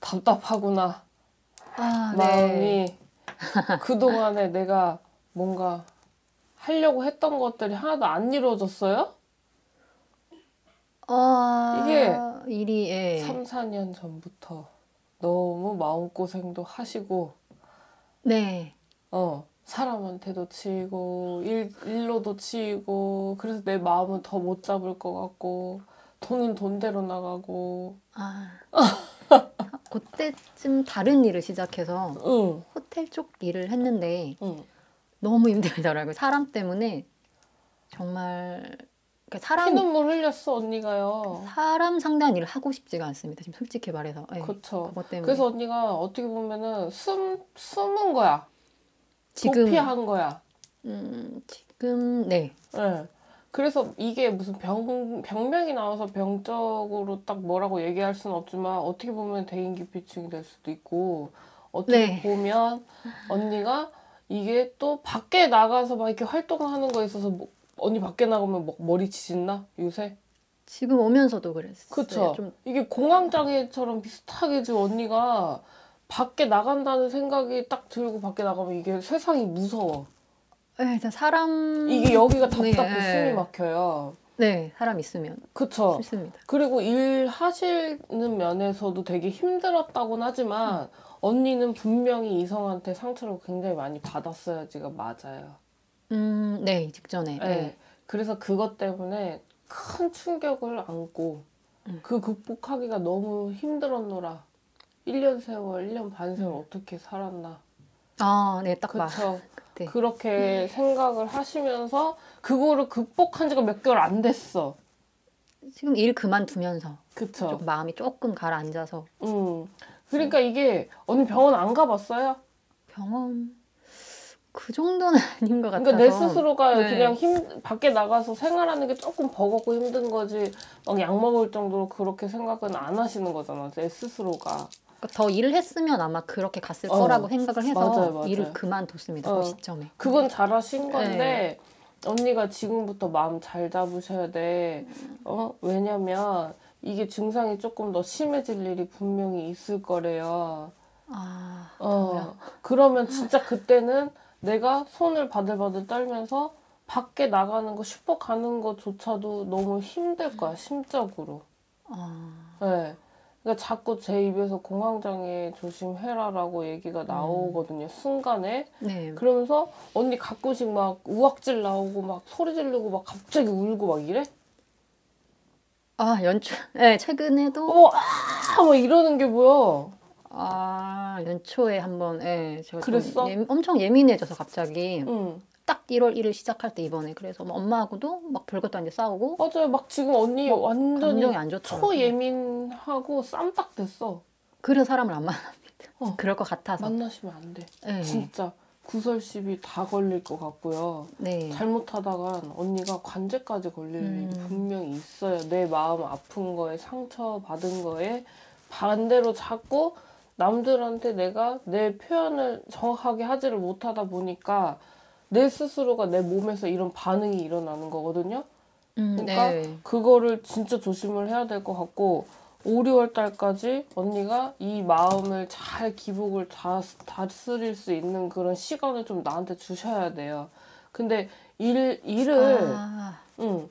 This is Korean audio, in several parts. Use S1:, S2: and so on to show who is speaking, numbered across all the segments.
S1: 답답하구나.
S2: 아,
S1: 마음이
S2: 네.
S1: 그동안에 내가 뭔가 하려고 했던 것들이 하나도 안 이루어졌어요?
S2: 아,
S1: 이게
S2: 일이 예.
S1: 3, 4년 전부터 너무 마음고생도 하시고
S2: 네.
S1: 어, 사람한테도 치이고, 일, 일로도 치이고, 그래서 내 마음은 더 못 잡을 것 같고, 돈은 돈대로 나가고,
S2: 아. 그때쯤 다른 일을 시작해서
S1: 응,
S2: 호텔 쪽 일을 했는데
S1: 응.
S2: 너무 힘들더라고요. 사람 때문에 정말 그러니까 사람
S1: 피눈물 흘렸어, 언니가요.
S2: 사람 상대한 일을 하고 싶지가 않습니다. 지금 솔직히 말해서. 네, 때문에.
S1: 그래서 언니가 어떻게 보면은 숨, 숨은 거야.
S2: 지금
S1: 도피한 거야.
S2: 음, 지금 네.
S1: 예. 그래서 이게 무슨 병, 병명이 나와서 병적으로 딱 뭐라고 얘기할 수는 없지만 어떻게 보면 대인기피증이 될 수도 있고 어떻게
S2: 네.
S1: 보면 언니가 이게 또 밖에 나가서 막 이렇게 활동하는 거에 있어서 뭐, 언니 밖에 나가면 막 머리 지진나 요새?
S2: 지금 오면서도 그랬어요.
S1: 그쵸.
S2: 좀
S1: 이게 공황장애처럼 비슷하게 지금 언니가 밖에 나간다는 생각이 딱 들고 밖에 나가면 이게 세상이 무서워.
S2: 네, 일단 사람
S1: 이게 여기가 답답해
S2: 네.
S1: 숨이 막혀요.
S2: 네, 사람 있으면
S1: 그쵸.
S2: 싫습니다.
S1: 그리고 일 하시는 면에서도 되게 힘들었다고는 하지만 언니는 분명히 이성한테 상처를 굉장히 많이 받았어야지가 맞아요.
S2: 음, 네, 직전에.
S1: 네.
S2: 네.
S1: 그래서 그것 때문에 큰 충격을 안고
S2: 음.
S1: 그 극복하기가 너무 힘들었노라. 1년 세월, 1년 반 세월 어떻게 살았나.
S2: 아, 네, 딱 봐.
S1: 그쵸.
S2: 그때.
S1: 그렇게 생각을 하시면서 그거를 극복한 지가 몇 개월 안 됐어.
S2: 지금 일 그만두면서
S1: 그쵸.
S2: 좀 마음이 조금 가라앉아서
S1: 음. 그러니까 이게 언니 병원 안 가봤어요?
S2: 병원 그 정도는 아닌 것 같아서.
S1: 그러니까 내 스스로가
S2: 네.
S1: 그냥 힘 밖에 나가서 생활하는 게 조금 버겁고 힘든 거지 막 약 먹을 정도로 그렇게 생각은 안 하시는 거잖아 내 스스로가
S2: 더 일을 했으면 아마 그렇게 갔을
S1: 어.
S2: 거라고 생각을 해서
S1: 맞아요, 맞아요.
S2: 일을 그만뒀습니다.
S1: 어.
S2: 그 시점에.
S1: 그건 잘하신 건데
S2: 네.
S1: 언니가 지금부터 마음 잘 잡으셔야 돼 어? 왜냐면 이게 증상이 조금 더 심해질 일이 분명히 있을 거래요
S2: 아,
S1: 어, 그러면 진짜 그때는 내가 손을 바들바들 떨면서 밖에 나가는 거 슈퍼 가는 거조차도 너무 힘들 거야 심적으로.
S2: 아,
S1: 네. 그러니까 자꾸 제 입에서 공황장애 조심해라라고 얘기가 나오거든요 순간에.
S2: 네.
S1: 그러면서 언니 가끔씩 막 우악질 나오고 막 소리 지르고 막 갑자기 울고 막 이래?
S2: 아 연초, 네 최근에도
S1: 어, 아, 막 이러는 게 뭐야?
S2: 아 연초에 한번, 예, 제가 좀
S1: 그랬어?
S2: 예, 엄청 예민해져서 갑자기
S1: 응.
S2: 딱 1월 1일 시작할 때 이번에 그래서 뭐 엄마하고도 막 별것도 아닌데 싸우고
S1: 맞아요. 막 지금 언니
S2: 뭐
S1: 완전히
S2: 감정이 안 좋더라고요.
S1: 초예민하고 쌈딱 됐어.
S2: 그래서 사람을 안 만납니다.
S1: 어.
S2: 그럴 것 같아서.
S1: 만나시면 안 돼.
S2: 네.
S1: 진짜 구설십이 다 걸릴 것 같고요.
S2: 네.
S1: 잘못하다간 언니가 관제까지 걸릴
S2: 음.
S1: 일이 분명히 있어요. 내 마음 아픈 거에 상처 받은 거에 반대로 자꾸 남들한테 내가 내 표현을 정확하게 하지를 못하다 보니까 내 스스로가 내 몸에서 이런 반응이 일어나는 거거든요.
S2: 음,
S1: 그러니까
S2: 네.
S1: 그거를 진짜 조심을 해야 될 것 같고 5, 6월 달까지 언니가 이 마음을 잘 기복을 다, 다스릴 수 있는 그런 시간을 좀 나한테 주셔야 돼요. 근데 일, 일을
S2: 아,
S1: 응,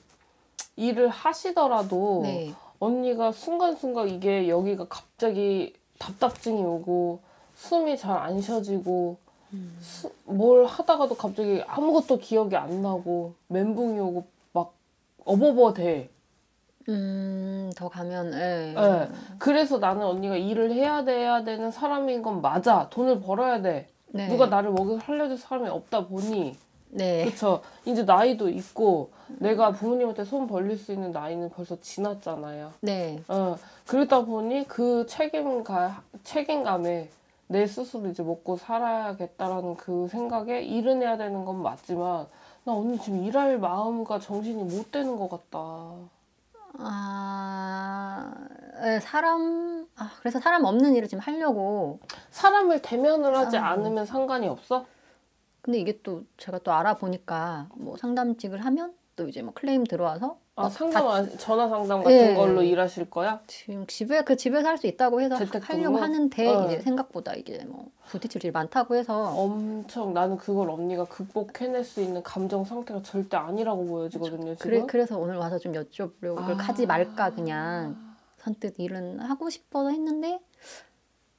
S1: 일을 하시더라도
S2: 네.
S1: 언니가 순간순간 이게 여기가 갑자기 답답증이 오고 숨이 잘 안 쉬어지고
S2: 음.
S1: 수- 뭘 하다가도 갑자기 아무것도 기억이 안 나고 멘붕이 오고 막 어버버 돼.
S2: 음, 더 가면, 예.
S1: 네. 그래서 나는 언니가 일을 해야 돼야 되는 사람인 건 맞아. 돈을 벌어야 돼.
S2: 네.
S1: 누가 나를 먹여 살려줄 사람이 없다 보니
S2: 네.
S1: 그쵸. 이제 나이도 있고 내가 부모님한테 손 벌릴 수 있는 나이는 벌써 지났잖아요.
S2: 네.
S1: 어, 그러다 보니 그 책임가, 책임감에 내 스스로 이제 먹고 살아야겠다라는 그 생각에 일은 해야 되는 건 맞지만 나 언니 지금 일할 마음과 정신이 못 되는 것 같다.
S2: 아, 예, 사람, 아, 그래서 사람 없는 일을 지금 하려고.
S1: 사람을 대면을 하지
S2: 아.
S1: 않으면 상관이 없어?
S2: 근데 이게 또 제가 또 알아보니까 뭐 상담직을 하면 또 이제 뭐 클레임 들어와서
S1: 아
S2: 어,
S1: 상담 안- 전화 상담 같은
S2: 예.
S1: 걸로 일하실 거야?
S2: 지금 집에 그 집에서 할 수 있다고 해서? 하려고 하는데
S1: 어.
S2: 이제 생각보다 이게 뭐 부딪힐 일이 많다고 해서
S1: 엄청 나는 그걸 언니가 극복해낼 수 있는 감정 상태가 절대 아니라고 보여지거든요 지금.
S2: 그래, 그래서 오늘 와서 좀 여쭤보려고 그걸
S1: 아.
S2: 하지 말까 그냥 선뜻 일은 하고 싶어서 했는데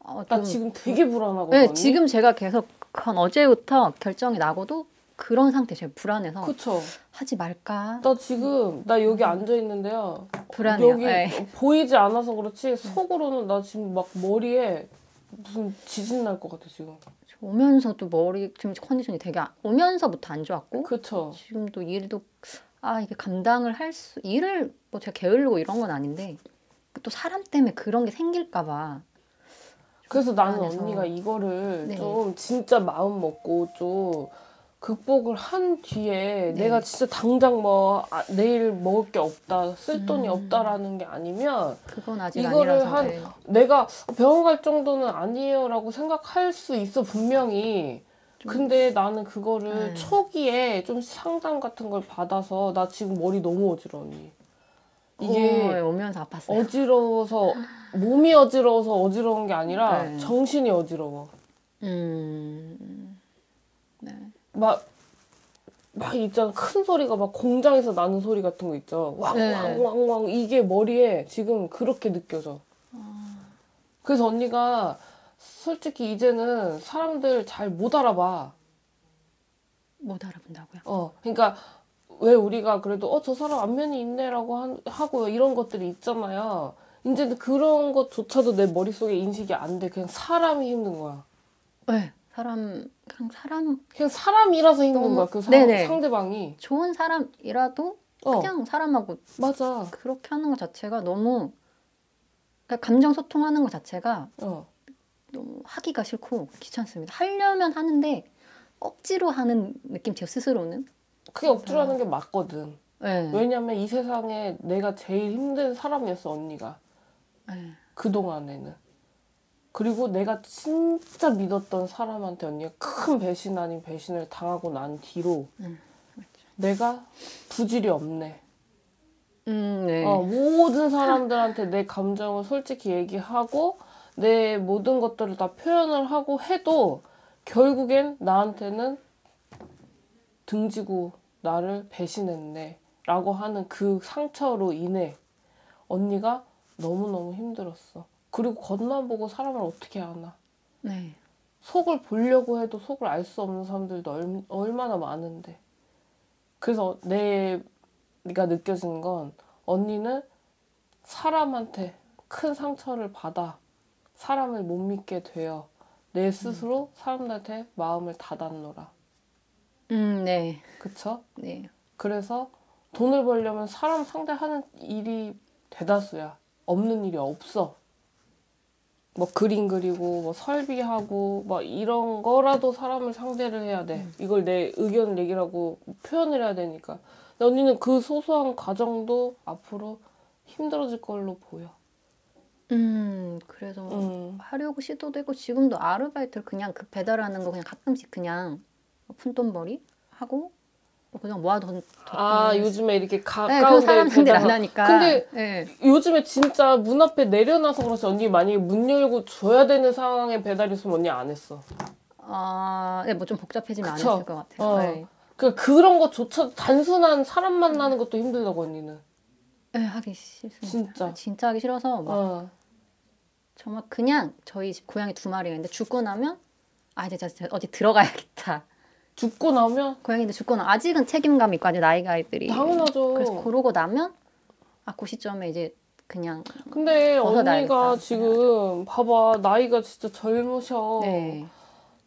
S2: 어,
S1: 나
S2: 좀-
S1: 지금 되게 불안하거든.
S2: 네. 지금 제가 계속 한 어제부터 결정이 나고도 그런 상태 제가 불안해서
S1: 그쵸.
S2: 하지 말까
S1: 나 지금 나 여기 앉아 있는데요.
S2: 불안해요.
S1: 여기
S2: 네.
S1: 보이지 않아서 그렇지 속으로는 나 지금 막 머리에 무슨 지진 날 것 같아 지금.
S2: 오면서도 머리 지금 컨디션이 되게 안- 오면서부터 안 좋았고
S1: 그쵸.
S2: 지금도 일도 아 이게 감당을 할 수 일을 뭐 제가 게으르고 이런 건 아닌데 또 사람 때문에 그런 게 생길까봐
S1: 그래서 나는. 언니가 이거를
S2: 네.
S1: 좀 진짜 마음 먹고 좀 극복을 한 뒤에
S2: 네.
S1: 내가 진짜 당장 뭐 아, 내일 먹을 게 없다 쓸 돈이
S2: 음.
S1: 없다라는 게 아니면
S2: 그건 아직
S1: 이거를
S2: 아니라서
S1: 한-
S2: 네.
S1: 내가 병원 갈 정도는 아니에요라고 생각할 수 있어 분명히
S2: 좀-
S1: 근데 나는 그거를
S2: 네.
S1: 초기에 좀 상담 같은 걸 받아서 나 지금 머리 너무 어지러워 언니 이게
S2: 어, 오면서 아팠어요.
S1: 어지러워서 몸이 어지러워서 어지러운 게 아니라
S2: 네.
S1: 정신이 어지러워
S2: 음, 네.
S1: 막, 막 있잖아. 큰 소리가 막 공장에서 나는 소리 같은 거 있죠.
S2: 네.
S1: 왕왕왕왕 이게 머리에 지금 그렇게 느껴져. 그래서 언니가 솔직히 이제는 사람들 잘 못 알아봐.
S2: 못 알아본다고요.
S1: 어, 그러니까 왜 우리가 그래도 어 저 사람 안면이 있네라고 한- 하고 이런 것들이 있잖아요. 이제는 그런 것조차도 내 머릿속에 인식이 안 돼. 그냥 사람이 힘든 거야.
S2: 네, 사람 그냥 사람
S1: 그냥 사람이라서 힘든
S2: 너무-
S1: 거야. 그 사,
S2: 네네.
S1: 상대방이.
S2: 좋은 사람이라도
S1: 어,
S2: 그냥 사람하고
S1: 맞아.
S2: 그렇게 하는 것 자체가 너무 그러니까 감정 소통하는 것 자체가
S1: 어.
S2: 너무 하기가 싫고 귀찮습니다. 하려면 하는데 억지로 하는 느낌 제 스스로는.
S1: 그게 억지로 하는 게 맞거든.
S2: 네.
S1: 왜냐면 이 세상에 내가 제일 힘든 사람이었어, 언니가.
S2: 네.
S1: 그동안에는. 그리고 내가 진짜 믿었던 사람한테 언니가 큰 배신 아닌 배신을 당하고 난 뒤로
S2: 음.
S1: 내가 부질이 없네.
S2: 음, 네.
S1: 어, 모든 사람들한테 내 감정을 솔직히 얘기하고 내 모든 것들을 다 표현을 하고 해도 결국엔 나한테는 등지고 나를 배신했네 라고 하는 그 상처로 인해 언니가 너무너무 힘들었어. 그리고 겉만 보고 사람을 어떻게 아나.
S2: 네.
S1: 속을 보려고 해도 속을 알 수 없는 사람들도 얼, 얼마나 많은데. 그래서 내가 느껴지는 건 언니는 사람한테 큰 상처를 받아 사람을 못 믿게 되어 내 스스로 사람들한테 마음을 닫았노라.
S2: 음, 네.
S1: 그쵸?
S2: 네.
S1: 그래서 돈을 벌려면 사람 상대하는 일이 대다수야. 없는 일이 없어. 뭐 그림 그리고 뭐 설비하고 뭐 이런 거라도 사람을 상대를 해야 돼. 이걸 내 의견을 얘기라고 표현을 해야 되니까. 근데 언니는 그 소소한 과정도 앞으로 힘들어질 걸로 보여.
S2: 음, 그래서
S1: 음.
S2: 하려고 시도도 했고 지금도 아르바이트를 그냥 그 배달하는 거 그냥 가끔씩 그냥 푼돈벌이 하고 뭐 그냥 모아둔
S1: 아 요즘에 이렇게
S2: 네,
S1: 가까운 그데
S2: 사람들 안 하니까.
S1: 근데
S2: 네.
S1: 요즘에 진짜 문 앞에 내려놔서 그렇지 언니 만약에 문 열고 줘야 되는 상황에 배달했으면 언니 안 했어.
S2: 아, 네, 뭐좀 복잡해지면
S1: 그쵸?
S2: 안 했을 것 같아요.
S1: 어.
S2: 네.
S1: 그 그런 것조차 단순한 사람 만나는 것도 힘들다고 언니는.
S2: 네, 하기 싫습니다.
S1: 진짜.
S2: 진짜 하기 싫어서 막
S1: 어.
S2: 정말 그냥 저희 집 고양이 두 마리가 있는데 죽고 나면 아 이제 어디 들어가야겠다.
S1: 죽고 나면
S2: 고양이들 죽고 나 아직은 책임감 있고 아직 나이가 아이들이
S1: 당연하죠.
S2: 그래서 그러고 나면 아그 시점에 이제 그냥
S1: 근데. 언니가 지금 봐봐 나이가 진짜 젊으셔.
S2: 네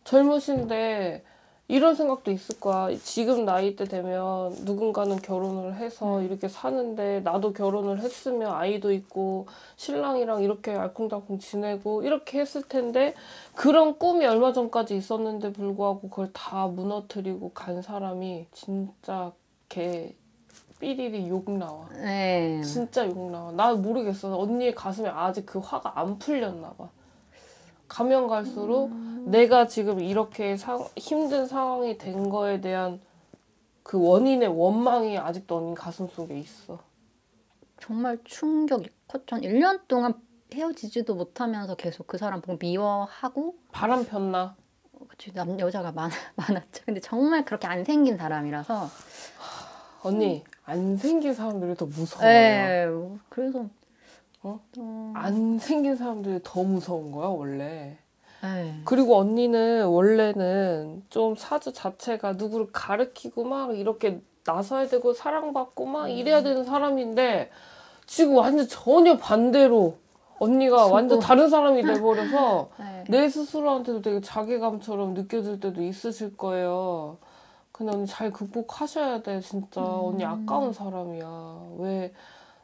S1: 젊으신데 이런 생각도 있을 거야. 지금 나이 때 되면 누군가는 결혼을 해서
S2: 음.
S1: 이렇게 사는데 나도 결혼을 했으면 아이도 있고 신랑이랑 이렇게 알콩달콩 지내고 이렇게 했을 텐데 그런 꿈이 얼마 전까지 있었는데 불구하고 그걸 다 무너뜨리고 간 사람이 진짜 개 삐리리 욕 나와.
S2: 네.
S1: 진짜 욕 나와. 나 모르겠어. 언니의 가슴에 아직 그 화가 안 풀렸나 봐. 가면 갈수록 내가 지금 이렇게 상- 힘든 상황이 된 거에 대한 그 원인의 원망이 아직도 언니 가슴 속에 있어.
S2: 정말 충격이 컸죠. 한 1년 동안 헤어지지도 못하면서 계속 그 사람 보고 미워하고
S1: 바람 폈나?
S2: 그치, 남 여자가 많, 많았죠. 근데 정말 그렇게 안 생긴 사람이라서
S1: 언니 안 생긴 사람들이 더 무서워요.
S2: 예, 그래서
S1: 어?
S2: 어,
S1: 안 생긴 사람들이 더 무서운 거야 원래.
S2: 예.
S1: 그리고 언니는 원래는 좀 사주 자체가 누구를 가르키고 막 이렇게 나서야 되고 사랑받고 막 이래야 되는 사람인데 지금 완전 전혀 반대로 언니가
S2: 수고.
S1: 완전 다른 사람이 돼버려서
S2: 예.
S1: 내 스스로한테도 되게 자괴감처럼 느껴질 때도 있으실 거예요. 근데 언니 잘 극복하셔야 돼 진짜 언니
S2: 음.
S1: 아까운 사람이야. 왜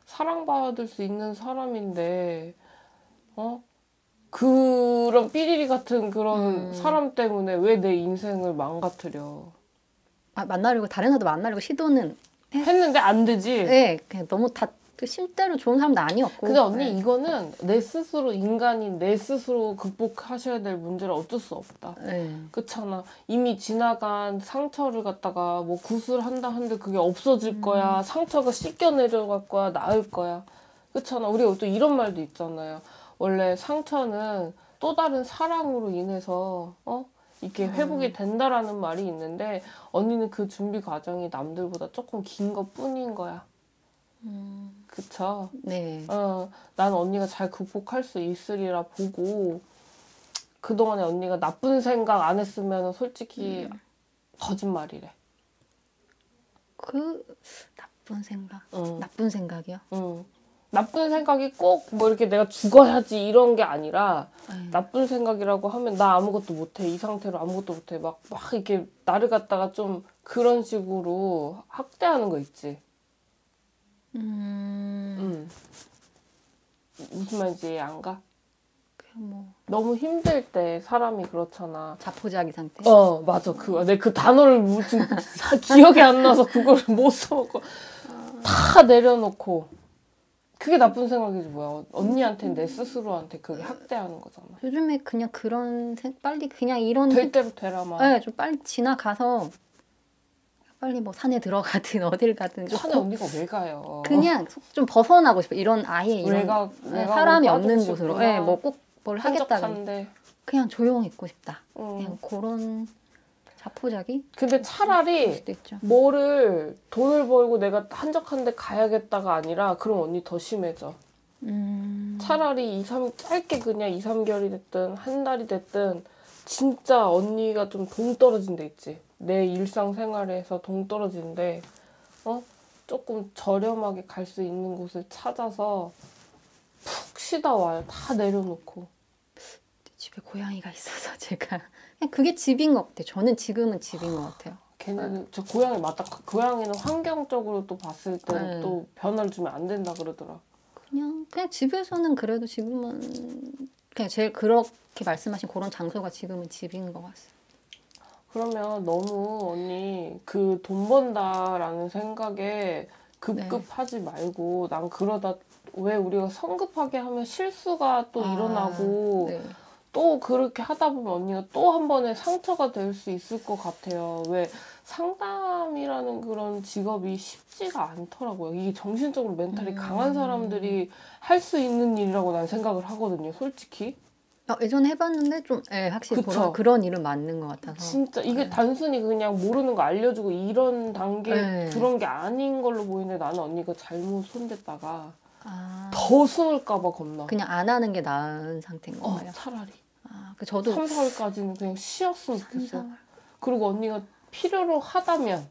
S1: 사랑받을 수 있는 사람인데 어 그런 삐리리 같은 그런
S2: 음.
S1: 사람 때문에 왜 내 인생을 망가뜨려?
S2: 아, 만나려고 다른 사람도 만나려고 시도는
S1: 했 는데 안 되지.
S2: 예, 그냥 너무 다 그 실대로 좋은 사람도 아니었고.
S1: 근데 언니
S2: 예.
S1: 이거는 내 스스로 인간인 내 스스로 극복하셔야 될 문제라 어쩔 수 없다.
S2: 예.
S1: 그렇잖아. 이미 지나간 상처를 갖다가 뭐 구술한다 한들 그게 없어질
S2: 음.
S1: 거야. 상처가 씻겨 내려갈 거야. 나을 거야. 그렇잖아. 우리가 또 이런 말도 있잖아요. 원래 상처는 또 다른 사랑으로 인해서 어 이렇게
S2: 음.
S1: 회복이 된다라는 말이 있는데 언니는 그 준비 과정이 남들보다 조금 긴 것 뿐인 거야.
S2: 음,
S1: 그쵸?
S2: 네.
S1: 어, 난 언니가 잘 극복할 수 있으리라 보고 그동안에 언니가 나쁜 생각 안 했으면 솔직히
S2: 음.
S1: 거짓말이래.
S2: 그 나쁜 생각.
S1: 응,
S2: 나쁜 생각이요?
S1: 응. 나쁜 생각이 꼭 뭐 이렇게 내가 죽어야지 이런 게 아니라
S2: 예.
S1: 나쁜 생각이라고 하면 나 아무것도 못해 이 상태로 아무것도 못해 막 막 이렇게 나를 갖다가 좀 그런 식으로 학대하는 거 있지.
S2: 음,
S1: 응. 무슨 말인지 이해 안 가?
S2: 그냥 뭐
S1: 너무 힘들 때 사람이 그렇잖아.
S2: 자포자기 상태.
S1: 어 맞아 그거 내 그 단어를 뭐 지금 기억이 안 나서 그걸 못 써먹고 다 내려놓고 그게 나쁜 생각이지 뭐야 언니한테 내 스스로한테 그게 학대하는 거잖아
S2: 요즘에 그냥 그런 생 빨리 그냥 이런
S1: 될 대로 되라마
S2: 네, 좀 빨리 지나가서 빨리 뭐 산에 들어가든 어딜 가든 좀
S1: 산에
S2: 거-
S1: 언니가 왜 가요
S2: 그냥 좀 벗어나고 싶어. 이런 아예 이런
S1: 외곽
S2: 네,
S1: 외곽으로
S2: 사람이 없는
S1: 빠지고
S2: 곳으로.
S1: 싶구나.
S2: 예, 뭐꼭뭘
S1: 한적한데
S2: 그냥 조용히 있고 싶다.
S1: 응.
S2: 그냥 그런 자포자기
S1: 근데 차라리. 뭐를 돈을 벌고 내가 한적한데 가야겠다가 아니라 그럼 언니 더 심해져
S2: 음.
S1: 차라리 2, 3 짧게 그냥 2, 3개월이 됐든 한 달이 됐든 진짜 언니가 좀 동 떨어진 데 있지. 내 일상생활에서 동 떨어진데 어? 조금 저렴하게 갈 수 있는 곳을 찾아서 푹 쉬다 와요. 다 내려놓고.
S2: 집에 고양이가 있어서 제가 그냥 그게 집인 것 같아요. 저는 지금은 집인 것 같아요.
S1: 걔네는 저 고양이 맞다. 그 고양이는 환경적으로 또 봤을 때
S2: 네.
S1: 또 변화를 주면 안 된다 그러더라.
S2: 그냥 그냥 집에서는 그래도 지금은 그냥 제일 그렇게 말씀하신 그런 장소가 지금은 집인 것 같아요.
S1: 그러면 너무 언니 그 돈 번다라는 생각에 급급하지 말고 난 그러다 왜 우리가 성급하게 하면 실수가 또
S2: 아,
S1: 일어나고
S2: 네.
S1: 또 그렇게 하다 보면 언니가 또 한 번의 상처가 될 수 있을 것 같아요. 왜 상담이라는 그런 직업이 쉽지가 않더라고요. 이게 정신적으로 멘탈이
S2: 음.
S1: 강한 사람들이 할 수 있는 일이라고 난 생각을 하거든요. 솔직히.
S2: 어, 예전에 해봤는데 좀 예, 확실히
S1: 그쵸.
S2: 그런, 그런 일은 맞는 것 같아서
S1: 진짜 이게
S2: 네.
S1: 단순히 그냥 모르는 거 알려주고 이런 단계
S2: 네.
S1: 그런 게 아닌 걸로 보이는데 나는 언니가 잘못 손댔다가
S2: 아,
S1: 더 숨을까봐 겁나.
S2: 그냥 안 하는 게 나은 상태인
S1: 어,
S2: 거예요.
S1: 차라리
S2: 아, 그 저도
S1: 3, 4월까지는 그냥 쉬었으면 좋겠어. 그리고 언니가 필요로 하다면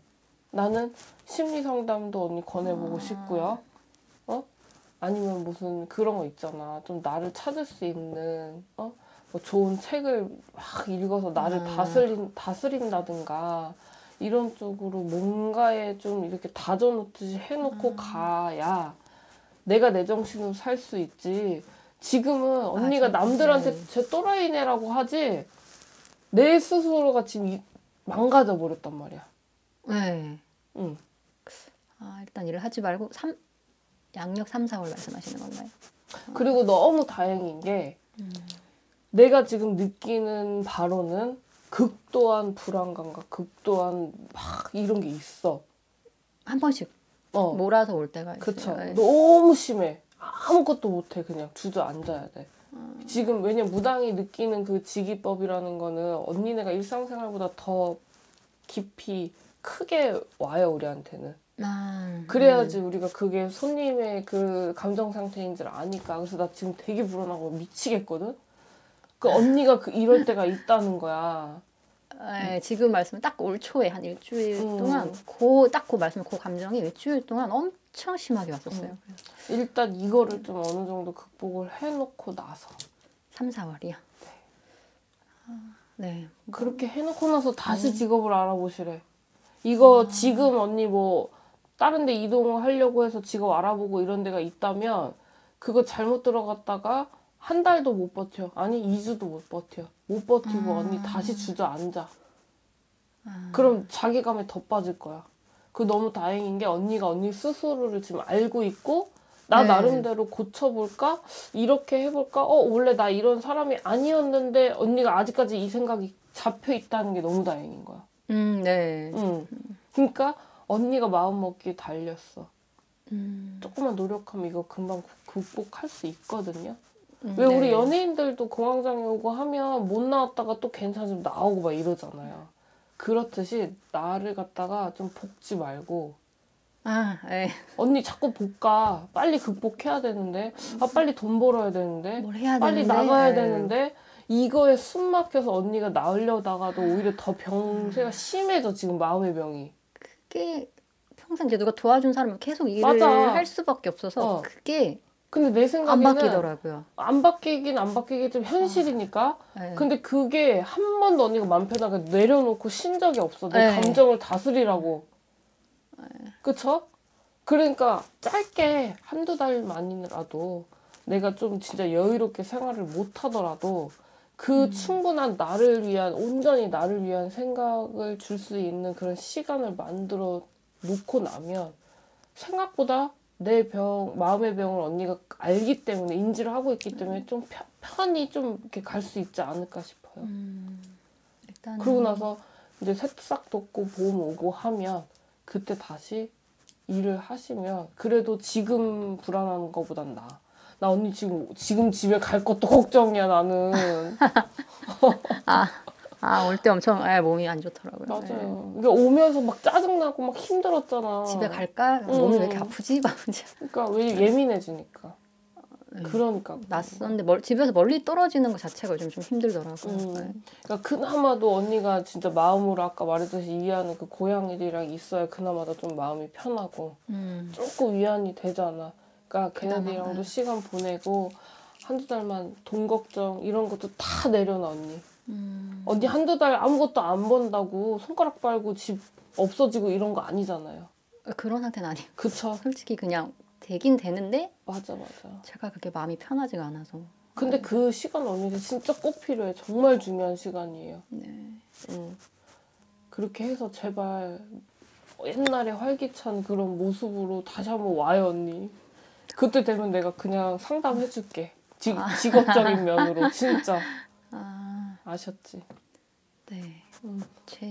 S1: 나는 심리 상담도 언니 권해보고
S2: 아.
S1: 싶고요. 어? 아니면 무슨 그런 거 있잖아. 좀 나를 찾을 수 있는 어? 뭐 좋은 책을 막 읽어서 나를
S2: 아.
S1: 다스린 다스린다든가 이런 쪽으로 뭔가에 좀 이렇게 다져놓듯이 해놓고
S2: 음.
S1: 가야 내가 내 정신으로 살 수 있지. 지금은 언니가
S2: 맞아.
S1: 남들한테
S2: 네.
S1: 제 또라이네라고 하지 내 스스로가 지금 이- 망가져 버렸단 말이야.
S2: 네.
S1: 응.
S2: 아, 일단 일을 하지 말고 삼 양력 3, 4월 말씀하시는 건가요?
S1: 그리고 너무 다행인 게
S2: 음.
S1: 내가 지금 느끼는 바로는 극도한 불안감과 극도한 막 이런 게 있어.
S2: 한 번씩
S1: 어.
S2: 몰아서 올 때가.
S1: 그쵸.
S2: 네.
S1: 너무 심해. 아무것도 못해. 그냥 주저앉아야 돼. 지금 왜냐 무당이 느끼는 그 직위법이라는 거는 언니네가 일상생활보다 더 깊이 크게 와요 우리한테는.
S2: 아,
S1: 그래야지 우리가 그게 손님의 그 감정 상태인 줄 아니까. 그래서 나 지금 되게 불안하고 미치겠거든. 그 언니가 그 이럴 때가 있다는 거야.
S2: 네, 지금 말씀 딱 올 초에 한 일주일
S1: 음.
S2: 동안 그딱그 말씀 그 감정이 일주일 동안 엄청 심하게 왔었어요.
S1: 음. 일단 이거를 좀 어느 정도 극복을 해놓고 나서
S2: 3, 4월이요. 네.
S1: 그렇게 해놓고 나서 다시
S2: 음.
S1: 직업을 알아보시래. 이거
S2: 아.
S1: 지금 언니 뭐 다른 데 이동하려고 해서 직업 알아보고 이런 데가 있다면 그거 잘못 들어갔다가 한 달도 못 버텨. 아니 2주도 못 버텨. 못 버티고
S2: 아.
S1: 언니 다시 주저앉아.
S2: 아,
S1: 그럼 자괴감에 더 빠질 거야. 그 너무 다행인 게 언니가 언니 스스로를 지금 알고 있고 나
S2: 네.
S1: 나름대로 고쳐볼까? 이렇게 해볼까? 어 원래 나 이런 사람이 아니었는데 언니가 아직까지 이 생각이 잡혀 있다는 게 너무 다행인 거야.
S2: 음, 네.
S1: 응. 그러니까 언니가 마음 먹기에 달렸어.
S2: 음,
S1: 조금만 노력하면 이거 금방 국- 극복할 수 있거든요.
S2: 음,
S1: 왜 우리
S2: 네.
S1: 연예인들도 공황장애 오고 하면 못 나왔다가 또 괜찮으면 나오고 막 이러잖아요. 그렇듯이 나를 갖다가 좀 볶지 말고
S2: 아, 네.
S1: 언니 자꾸 볶아 빨리 극복해야 되는데 아 빨리 돈 벌어야 되는데
S2: 뭘 해야
S1: 빨리
S2: 되는데
S1: 나가야
S2: 네.
S1: 되는데 이거에 숨 막혀서 언니가 나으려다가도 오히려 더 병세가 심해져 지금 마음의 병이
S2: 그게 평생 이제 누가 도와준 사람은 계속 일을
S1: 맞아.
S2: 할 수밖에 없어서
S1: 어.
S2: 그게
S1: 근데
S2: 내안
S1: 생각에는
S2: 바뀌더라고요.
S1: 안 바뀌긴 안 바뀌긴 좀 현실이니까
S2: 네.
S1: 근데 그게 한 번도 언니가 맘 편하게 내려놓고 쉰 적이 없어 내
S2: 네.
S1: 감정을 다스리라고 그쵸? 그러니까 짧게 한두 달만이라도 내가 좀 진짜 여유롭게 생활을 못 하더라도 그 충분한 나를 위한 온전히 나를 위한 생각을 줄 수 있는 그런 시간을 만들어 놓고 나면 생각보다 내 병, 마음의 병을 언니가 알기 때문에 인지를 하고 있기 때문에 좀 편, 편히 좀 이렇게 갈 수 있지 않을까 싶어요.
S2: 음, 일단
S1: 그러고 나서 이제 새싹 돋고 봄 오고 하면 그때 다시 일을 하시면 그래도 지금 불안한 거보단 나아. 나 언니 지금 지금 집에 갈 것도 걱정이야 나는.
S2: 아, 올때 엄청 아, 몸이 안 좋더라고요.
S1: 맞아요. 그러니까 오면서 막 짜증나고 막 힘들었잖아.
S2: 네. 집에 갈까? 몸이 왜 이렇게
S1: 음.
S2: 아프지? 막 이제
S1: 그러니까 왜 예민해지니까.
S2: 네.
S1: 그러니까.
S2: 낯선데 멀, 집에서 멀리 떨어지는 것 자체가 요즘 좀 힘들더라고요.
S1: 음.
S2: 네.
S1: 그러니까 그나마도 언니가 진짜 마음으로 아까 말했듯이 이해하는 그 고양이들이랑 있어야 그나마도 좀 마음이 편하고
S2: 음.
S1: 조금 위안이 되잖아. 그러니까 걔네들이랑도
S2: 응.
S1: 시간 보내고 한두 달만 돈 걱정 이런 것도 다 내려놔 언니.
S2: 음.
S1: 언니 한두 달 아무것도 안 번다고 손가락 빨고 집 없어지고 이런 거 아니잖아요.
S2: 그런 상태는 아니에요.
S1: 그쵸?
S2: 솔직히 그냥 되긴 되는데
S1: 맞아 맞아.
S2: 제가 그게 마음이 편하지가 않아서.
S1: 근데 그 시간 언니들 진짜 꼭 필요해. 정말 중요한 시간이에요.
S2: 네.
S1: 응. 그렇게 해서 제발 옛날에 활기찬 그런 모습으로 다시 한번 와요 언니. 그때 되면 내가 그냥 상담해줄게. 지, 직업적인 면으로 진짜
S2: 아,
S1: 아셨지.
S2: 네.
S1: 음.
S2: 제,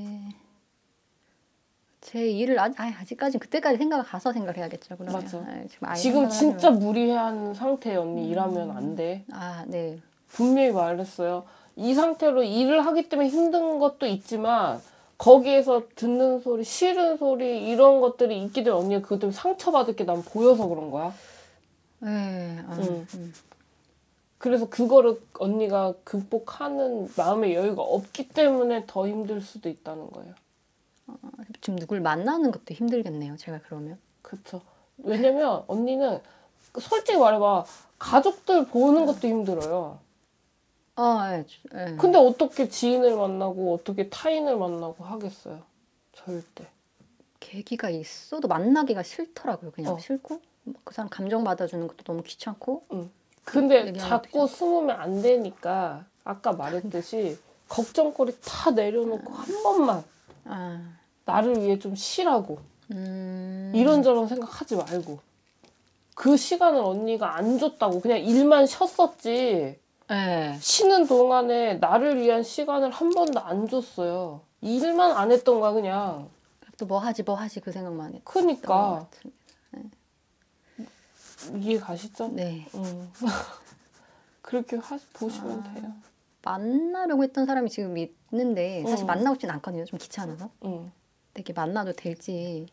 S2: 제 일을 아직, 아, 아직까지 그때까지 생각을 가서 생각을 해야겠죠. 그러면.
S1: 맞아.
S2: 아, 지금,
S1: 지금 진짜
S2: 하면-
S1: 무리한 상태에 언니 일하면 안 돼.
S2: 아, 네.
S1: 분명히 말했어요. 이 상태로 일을 하기 때문에 힘든 것도 있지만 거기에서 듣는 소리, 싫은 소리 이런 것들이 있기 때문에 언니가 그것 때문에 상처받을 게 난 보여서 그런 거야.
S2: 네. 아,
S1: 응.
S2: 음.
S1: 그래서 그거를 언니가 극복하는 마음의 여유가 없기 때문에 더 힘들 수도 있다는 거예요.
S2: 지금 누굴 만나는 것도 힘들겠네요. 제가 그러면.
S1: 그쵸. 왜냐면 언니는 솔직히 말해봐. 가족들 보는 것도 힘들어요.
S2: 아, 예. 주- 예.
S1: 근데 어떻게 지인을 만나고 어떻게 타인을 만나고 하겠어요. 절대.
S2: 계기가 있어도 만나기가 싫더라고요. 그냥
S1: 어.
S2: 싫고 그 사람 감정 받아주는 것도 너무 귀찮고.
S1: 근데
S2: 얘기하면
S1: 자꾸 숨으면 안 되니까 아까 말했듯이 걱정거리 다 내려놓고 한 번만
S2: 아,
S1: 나를 위해 좀 쉬라고.
S2: 음.
S1: 이런저런 생각하지 말고 그 시간을 언니가 안 줬다고 그냥 일만 쉬었었지
S2: 예.
S1: 쉬는 동안에 나를 위한 시간을 한 번도 안 줬어요 일만 안 했던 거야 그냥
S2: 또 뭐 하지 뭐 하지 그 생각만 것
S1: 그니까. 이해 가시죠?
S2: 네.
S1: 음. 그렇게 하, 보시면
S2: 아.
S1: 돼요.
S2: 만나려고 했던 사람이 지금 있는데 사실
S1: 응.
S2: 만나고 싶진 않거든요. 좀 귀찮아서.
S1: 음.
S2: 되게 만나도 될지.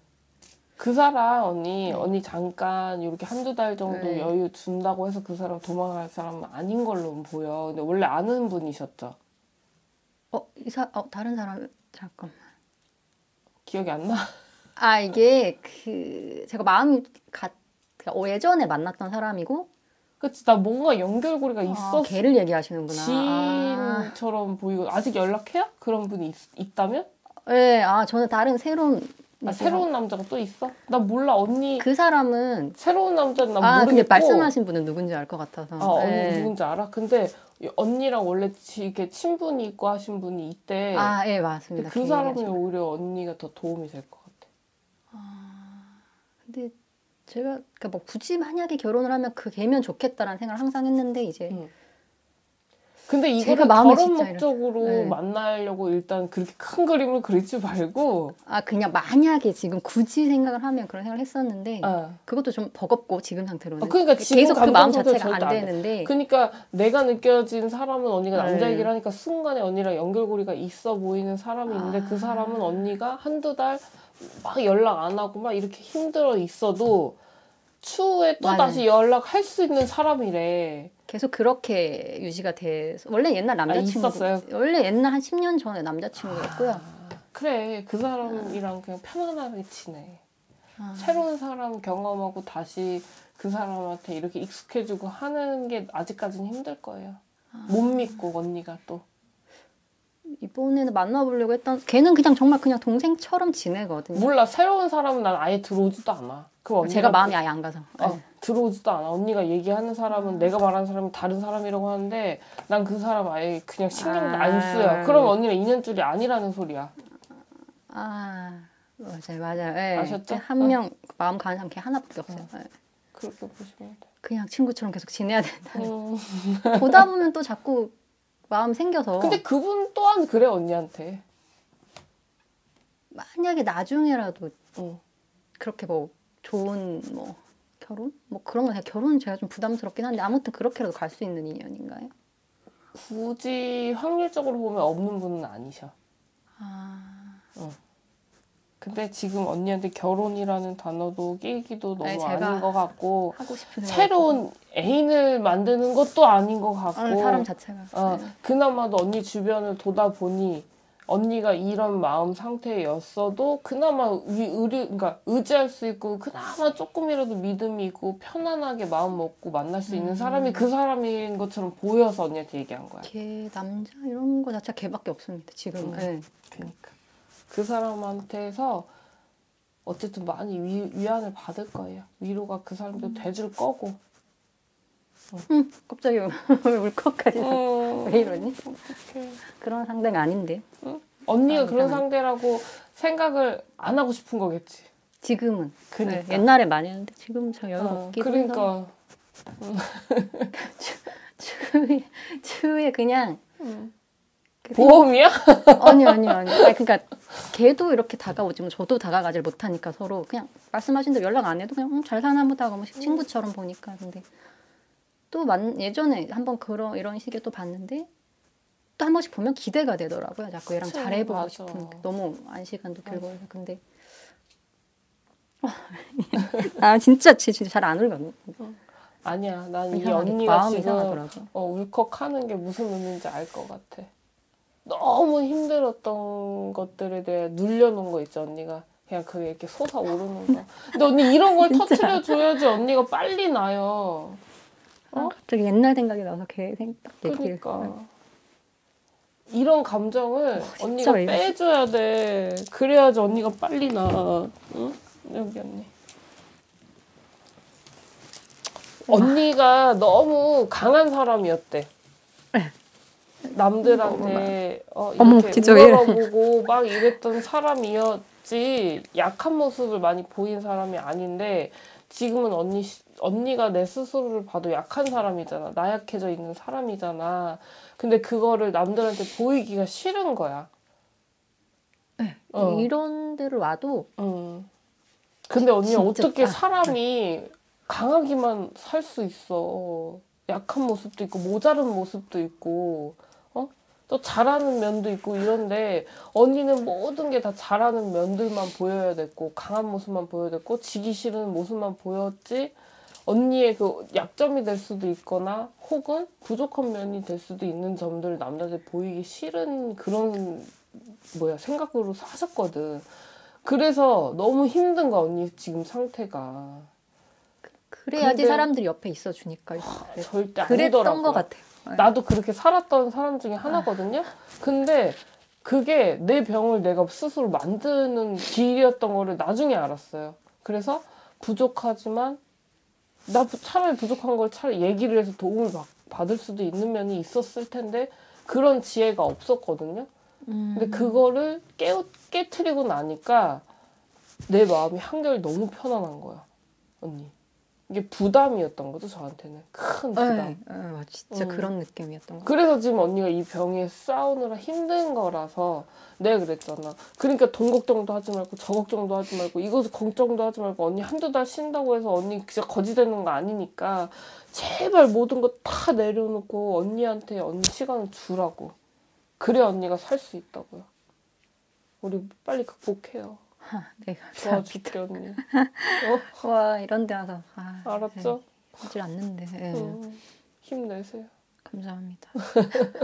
S1: 그 사람 언니
S2: 네.
S1: 언니 잠깐 이렇게 한두 달 정도
S2: 네.
S1: 여유 준다고 해서 그 사람 도망갈 사람은 아닌 걸로 보여. 근데 원래 아는 분이셨죠?
S2: 어, 이사 어, 다른 사람 잠깐.
S1: 기억이 안 나?
S2: 아, 이게 그 제가 마음이 가 그러니까 어, 예전에 만났던 사람이고
S1: 그치 나 뭔가 연결고리가
S2: 아,
S1: 있었어.
S2: 걔를 얘기하시는구나. 아.
S1: 지인처럼 보이고 아직 연락해요? 그런 분이 있, 있다면?
S2: 네, 아 저는 다른 새로운
S1: 아, 새로운 남자가 또 있어? 나 몰라 언니
S2: 그 사람은
S1: 새로운 남자는
S2: 난아 근데
S1: 모르겠고
S2: 말씀하신 분은 누군지 알 것 같아서.
S1: 아, 언니
S2: 네.
S1: 누군지 알아? 근데 이 언니랑 원래 지- 이게 친분이 있고 하신 분이 있대.
S2: 아, 예,
S1: 근데
S2: 맞습니다. 그걔
S1: 사람이 오히려 언니가 더 도움이 될 것 같아.
S2: 근데 제가 그러니까 뭐 굳이 만약에 결혼을 하면 그 걔면 좋겠다라는 생각을 항상 했는데 이제
S1: 응. 근데 이거를
S2: 마음을
S1: 결혼 목적으로
S2: 네.
S1: 만나려고 일단 그렇게 큰 그림을 그리지 말고
S2: 아 그냥 만약에 지금 굳이 생각을 하면 그런 생각을 했었는데
S1: 어.
S2: 그것도 좀 버겁고 지금 상태로는
S1: 어, 그러니까 지금
S2: 계속 그 마음 자체가
S1: 안안 돼.
S2: 되는데
S1: 그러니까 내가 느껴진 사람은 언니가
S2: 네.
S1: 남자 얘기를 하니까 순간에 언니랑 연결고리가 있어 보이는 사람이 있는데
S2: 아.
S1: 그 사람은 언니가 한두 달 막 연락 안 하고 막 이렇게 힘들어 있어도 추후에 또
S2: 맞아요.
S1: 다시 연락할 수 있는 사람이래.
S2: 계속 그렇게 유지가 돼서 원래 옛날 남자친구
S1: 아, 있었어요?
S2: 원래 옛날 한 10년 전에 남자친구였고요.
S1: 아, 그래 그 사람이랑 그냥 편안하게 지내.
S2: 아.
S1: 새로운 사람 경험하고 다시 그 사람한테 이렇게 익숙해지고 하는 게 아직까지는 힘들 거예요. 못 믿고 언니가 또.
S2: 이번에는 만나보려고 했던 걔는 그냥 정말 그냥 동생처럼 지내거든요.
S1: 몰라 새로운 사람은 난 아예 들어오지도 않아. 그
S2: 제가 마음이 아예 안 가서.
S1: 어,
S2: 네.
S1: 들어오지도 않아. 언니가 얘기하는 사람은 내가 말하는 사람은 다른 사람이라고 하는데 난 그 사람 아예 그냥 신경도 안
S2: 아.
S1: 쓰여. 그럼 언니랑 인연줄이 아니라는 소리야.
S2: 아 맞아요, 맞아요. 네.
S1: 아셨죠?
S2: 한명 마음 가는 사람 걔 하나밖에 없어요. 네.
S1: 그렇게 보시면 돼.
S2: 그냥 친구처럼 계속 지내야 된다.
S1: 음.
S2: 보다 보면 또 자꾸 마음 생겨서.
S1: 근데 그분 또한 그래 언니한테.
S2: 만약에 나중에라도
S1: 응.
S2: 그렇게 뭐 좋은 뭐 결혼 뭐 그런 거 결혼은 제가 좀 부담스럽긴 한데 아무튼 그렇게라도 갈 수 있는 인연인가요?
S1: 굳이 확률적으로 보면 없는 분은 아니셔.
S2: 아
S1: 근데 지금 언니한테 결혼이라는 단어도 끼기도 너무
S2: 아니,
S1: 아닌 것 같고
S2: 하고 싶은 생각이
S1: 새로운 애인을 만드는 것도 아닌 것 같고.
S2: 아, 사람 자체가
S1: 어,
S2: 네.
S1: 그나마도 언니 주변을 보다 보니 언니가 이런 마음 상태였어도 그나마 의, 의리, 그러니까 의지할 수 있고 그나마 조금이라도 믿음이 있고 편안하게 마음 먹고 만날 수 있는
S2: 음.
S1: 사람이 그 사람인 것처럼 보여서 언니한테 얘기한 거야.
S2: 걔 남자 이런 거 자체가 걔밖에 없습니다 지금.
S1: 음.
S2: 네.
S1: 그러니까 그 사람한테서 어쨌든 많이 위, 위안을 받을 거예요. 위로가 그 사람도 돼줄 거고.
S2: 음, 갑자기 울컥하지.
S1: 음,
S2: 왜 이러니?
S1: 어떡해.
S2: 그런 상대가 아닌데
S1: 언니가
S2: 아,
S1: 그런. 상대라고 생각을 안 하고 싶은 거겠지.
S2: 지금은.
S1: 그러니까.
S2: 네, 옛날에 많이 했는데 지금 저 여유
S1: 어,
S2: 없기도
S1: 그러니까
S2: 추위에 추위에 그냥 그
S1: 보험이야?
S2: 아니 아니 아니. 아니 그러니까 걔도 이렇게 다가오지만 저도 다가가질 못하니까 서로 그냥 말씀하신 대로 연락 안 해도 그냥 음, 잘 사나 보다 하고 뭐 친구처럼 보니까 근데 또 만, 예전에 한번 그런 이런 식의 또 봤는데 또 한 번씩 보면 기대가 되더라고요. 자꾸 얘랑 잘해보고
S1: 맞아.
S2: 싶은 너무 안 시간도 길고. 해서 근데 아 진짜 진짜 잘 안 울거든요.
S1: 아니야. 난이 언니가
S2: 마음이
S1: 지금
S2: 이상하더라고.
S1: 어, 울컥하는 게 무슨 의미인지 알 것 같아. 너무 힘들었던 것들에 대해 눌려놓은 거 있죠, 언니가. 그냥 그게 이렇게 솟아오르는 거. 근데 언니 이런 걸 터트려줘야지 언니가 빨리 나요.
S2: 어? 갑자기 옛날 생각이 나서 걔 생각.
S1: 그러니까. 이런 감정을
S2: 진짜
S1: 언니가? 빼줘야 돼. 그래야지 언니가 빨리 나. 응? 여기 언니. 언니가 너무 강한 사람이었대. 남들한테 어, 이렇게. 물어보고 막 이랬던 사람이었지 약한 모습을 많이 보인 사람이 아닌데 지금은 언니 시- 언니가 내 스스로를 봐도 약한 사람이잖아 나약해져 있는 사람이잖아 근데 그거를 남들한테 보이기가 싫은 거야 어.
S2: 이런 데를 와도
S1: 음. 근데 언니 어떻게
S2: 아,
S1: 사람이 강하기만 살 수 있어. 약한 모습도 있고 모자른 모습도 있고 어? 또 잘하는 면도 있고 이런데 언니는 모든 게 다 잘하는 면들만 보여야 됐고 강한 모습만 보여야 됐고 지기 싫은 모습만 보였지 언니의 그 약점이 될 수도 있거나 혹은 부족한 면이 될 수도 있는 점들을 남자들 보이기 싫은 그런 뭐야 생각으로 사셨거든. 그래서 너무 힘든 거야 언니 지금 상태가
S2: 그래야지
S1: 근데-
S2: 사람들이 옆에 있어 주니까. 그래-
S1: 절대
S2: 그랬던
S1: 아니더라고.
S2: 것 같아요. 네.
S1: 나도 그렇게 살았던 사람 중에 하나거든요. 근데 그게 내 병을 내가 스스로 만드는 길이었던 거를 나중에 알았어요. 그래서 부족하지만 나 부- 차라리 부족한 걸 차라리 얘기를 해서 도움을 받, 받을 수도 있는 면이 있었을 텐데 그런 지혜가 없었거든요.
S2: 음.
S1: 근데 그거를 깨, 깨트리고 나니까 내 마음이 한결 너무 편안한 거야, 언니. 이게 부담이었던 거죠, 저한테는. 큰 부담.
S2: 네, 네, 진짜
S1: 음.
S2: 그런 느낌이었던 것
S1: 그래서 지금 언니가 이 병에 싸우느라 힘든 거라서 내가 그랬잖아. 그러니까 돈 걱정도 하지 말고 저 걱정도 하지 말고 이거 걱정도 하지 말고 언니 한두 달 쉰다고 해서 언니 진짜 거지되는 거 아니니까 제발 모든 거 다 내려놓고 언니한테 언니 시간을 주라고. 그래 언니가 살 수 있다고요. 우리 빨리 극복해요.
S2: 같아요. 네.
S1: 어?
S2: 와 이런 데 와서 아,
S1: 알았죠?
S2: 네, 하질 않는데 네,
S1: 응. 힘내세요.
S2: 감사합니다.